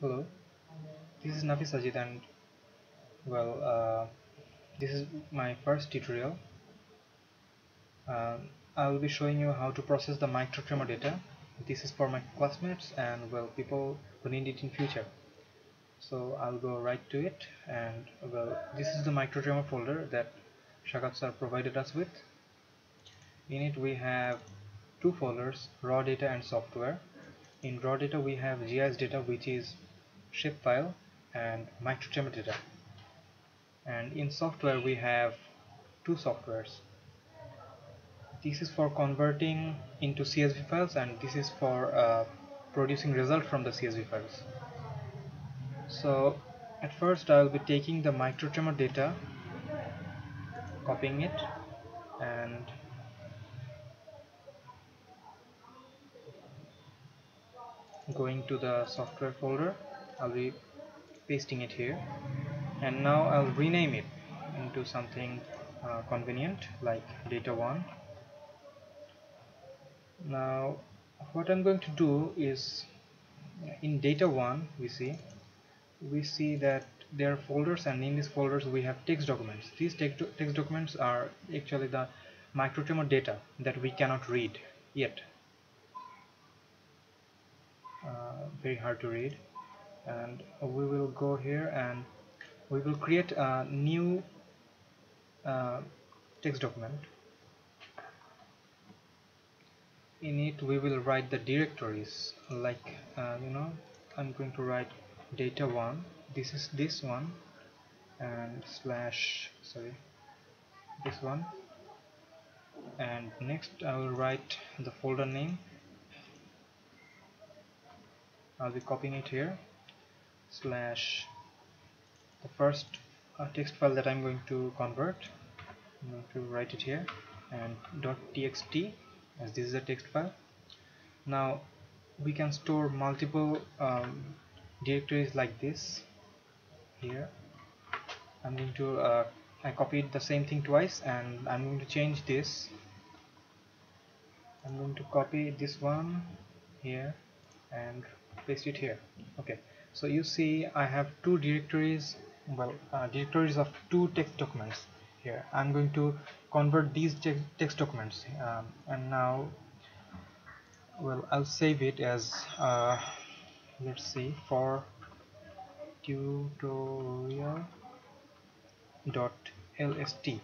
Hello, this is Nafis Sazeed and well uh, this is my first tutorial. Uh, I will be showing you how to process the microtremor data. This is for my classmates and well people who need it in future. So I'll go right to it and well this is the microtremor folder that Shagat sir provided us with. In it we have two folders raw data and software. In raw data we have GIS data which is shapefile and microtremor data. And in software we have two softwares. This is for converting into CSV files and this is for uh, producing result from the CSV files. So at first I will be taking the microtremor data copying it and going to the software folder. I'll be pasting it here. And now I'll rename it into something uh, convenient like data1 now what I'm going to do is in data1 we see we see that there are folders and in these folders we have text documents. These text, text documents are actually the microtremor data that we cannot read yet very hard to read. And we will go here and we will create a new uh, text document. In it we will write the directories like uh, you know I'm going to write data one this is this one and slash sorry this one. And next I will write the folder name I'll be copying it here slash the first uh, text file that I'm going to convert I'm going to write it here and .txt as this is a text file. Now we can store multiple um, directories like this here. I'm going to uh, I copied the same thing twice and I'm going to change this. I'm going to copy this one here and paste it here. Okay. So you see I have two directories well uh, directories of two text documents here. I'm going to convert these text documents um, and now well I'll save it as uh, let's see for tutorial dot lst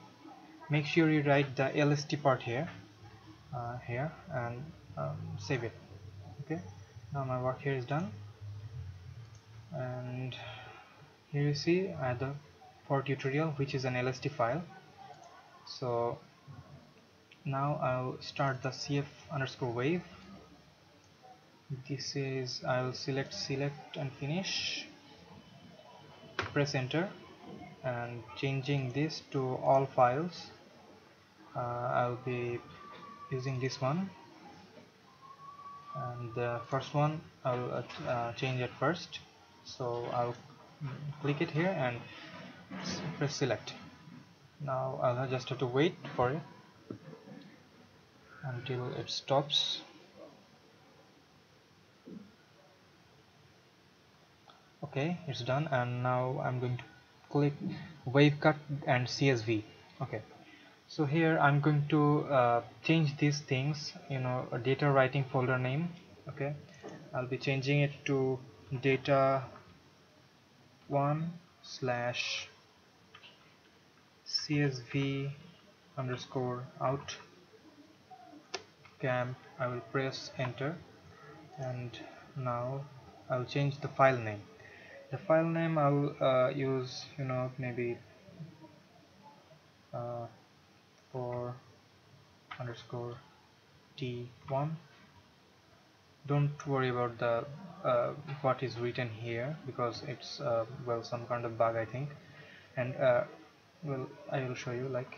make sure you write the lst part here uh, here and um, save it. Okay now my work here is done. And here you see I have the for tutorial which is an LST file. So now I'll start the CF underscore wave. This is I'll select select and finish. Press enter. And changing this to all files. Uh, I'll be using this one and the first one I'll uh, uh change it first. So I'll click it here and press select. Now I'll just have to wait for it until it stops. Okay it's done. And now I'm going to click wave cut and CSV okay so here I'm going to uh, change these things you know a data writing folder name okay? I'll be changing it to data 1 slash csv underscore out camp. I will press enter and now I'll change the file name. The file name I'll uh, use you know maybe uh, for underscore t1 don't worry about the uh, what is written here because it's uh, well some kind of bug I think. And uh, well I will show you like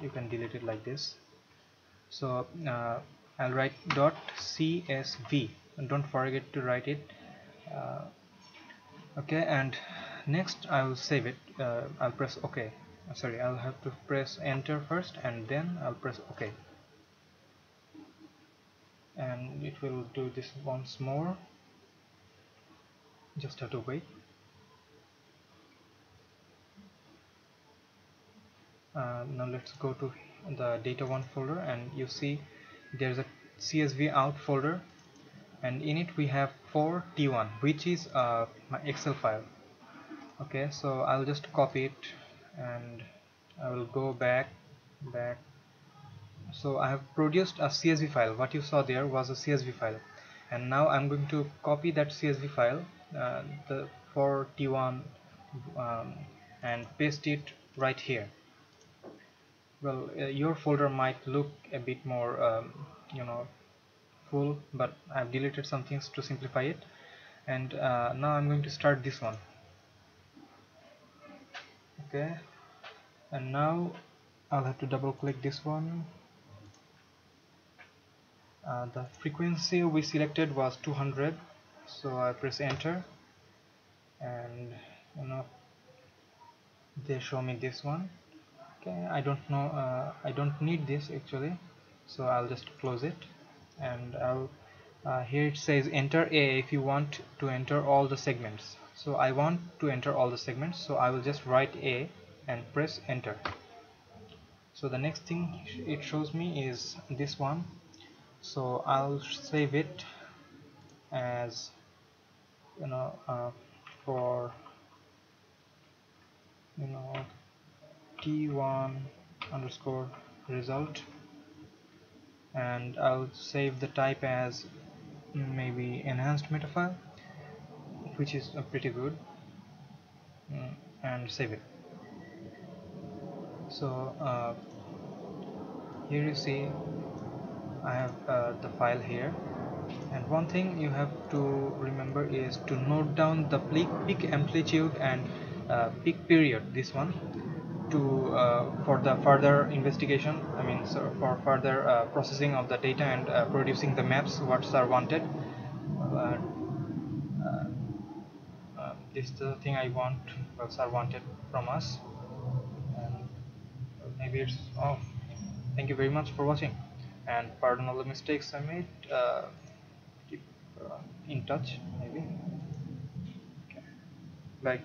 you can delete it like this. So uh, I'll write dot CSV and don't forget to write it uh, okay? And next I will save it. Uh, I'll press OK sorry I'll have to press enter first and then I'll press OK. And it will do this once more. Just have to wait. Uh, now let's go to the data one folder and you see there's a CSV out folder and in it we have 4t1 which is uh, my excel file. Okay so I'll just copy it and I will go back back. So I have produced a CSV file. What you saw there was a CSV file. And now I'm going to copy that CSV file uh, the for T1 um, and paste it right here. Well uh, your folder might look a bit more um, you know full but I've deleted some things to simplify it. And uh, now I'm going to start this one. Okay and now I'll have to double click this one. Uh, the frequency we selected was 200 so I press enter. And you know they show me this one. Okay I don't know uh, I don't need this actually. So I'll just close it. And I'll uh, here it says enter A if you want to enter all the segments. So I want to enter all the segments so I will just write A and press enter. So the next thing it shows me is this one. So I'll save it as you know uh, for you know t1 underscore result. And I'll save the type as maybe enhanced metafile which is uh, pretty good mm, and save it so uh, here you see I have uh, the file here. And one thing you have to remember is to note down the peak, amplitude and uh, peak period this one to uh, for the further investigation I mean so for further uh, processing of the data and uh, producing the maps what's are wanted. Uh, this is the thing I want what's are wanted from us it's oh thank you very much for watching. And pardon all the mistakes I made uh, keep uh, in touch maybe. Okay. bye